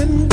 and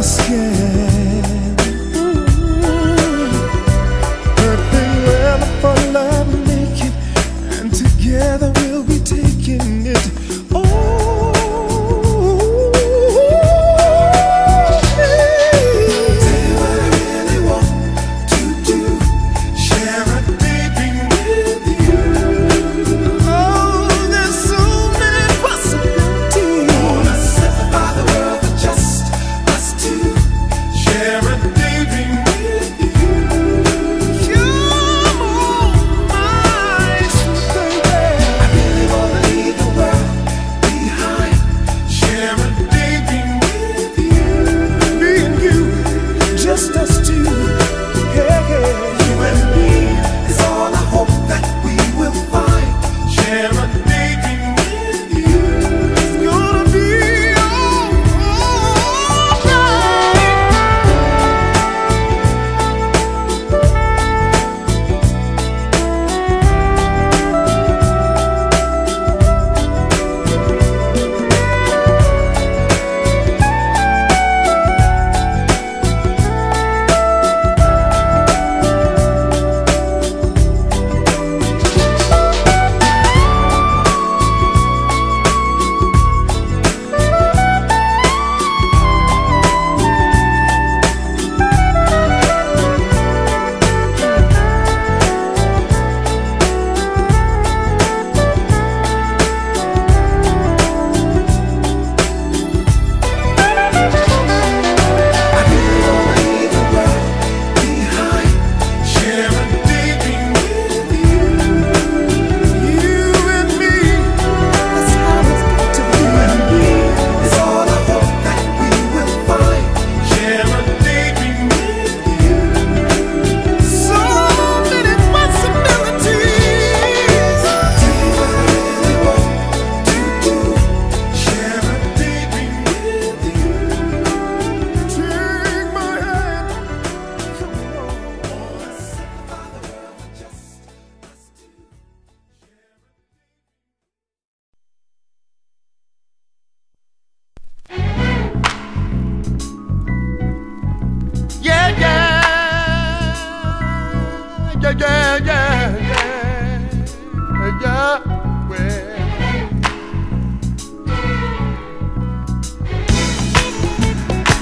our You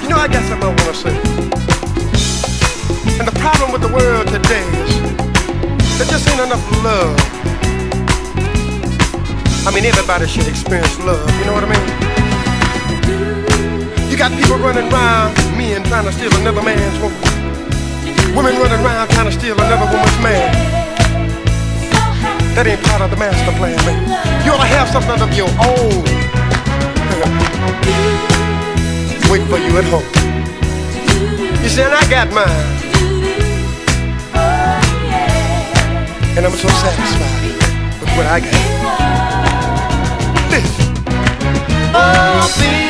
know, I got something I want to say. And the problem with the world today is there just ain't enough love. I mean, everybody should experience love, you know what I mean? You got people running around, men trying to steal another man's woman. Women running around trying to steal another woman's man. That ain't part of the master plan, man. You ought to have something of your own. Wait for you at home. You saying I got mine, and I'm so satisfied with what I got. Listen. Oh,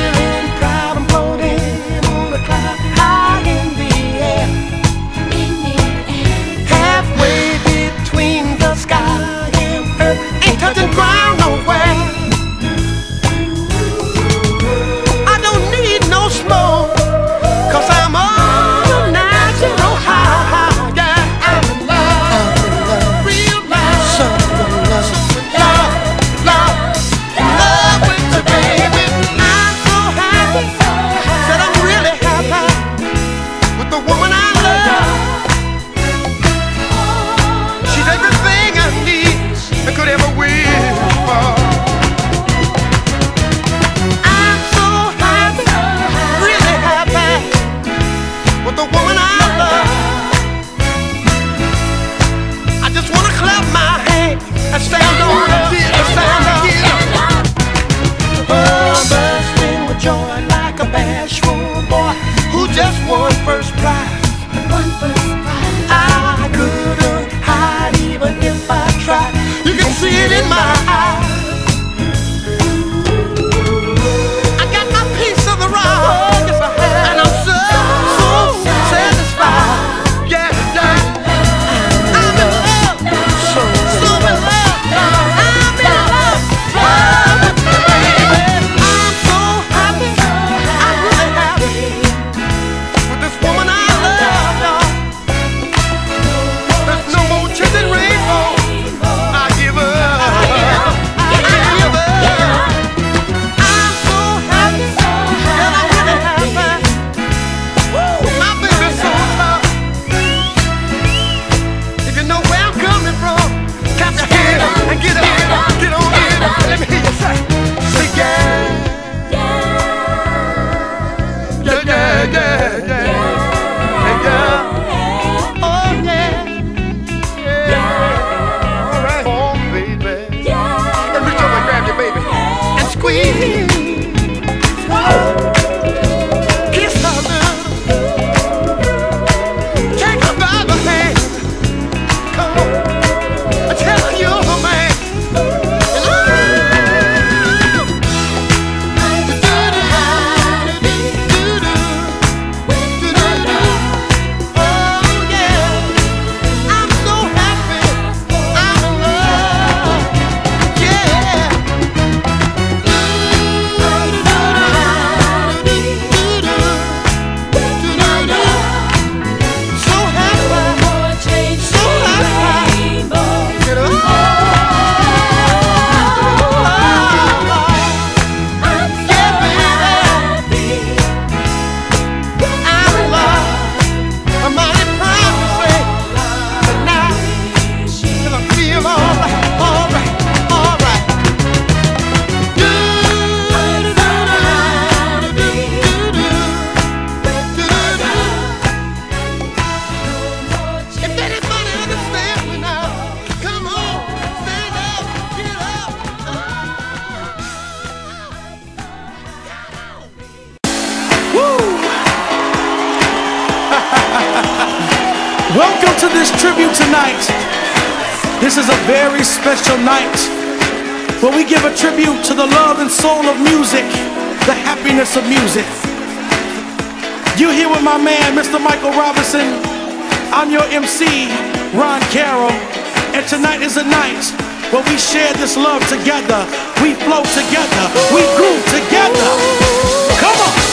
this tribute tonight. This is a very special night where we give a tribute to the love and soul of music, the happiness of music. You here with my man, Mr. Michael Robinson. I'm your MC, Ron Carroll, and tonight is a night where we share this love together. We flow together. We groove together. Come on.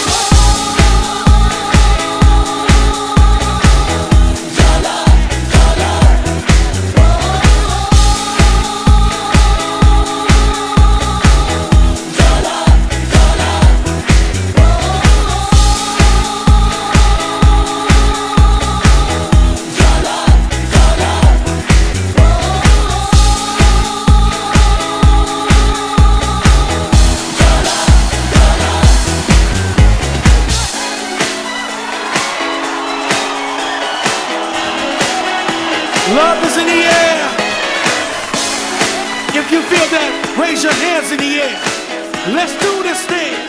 Love is in the air. If you feel that, raise your hands in the air. Let's do this thing.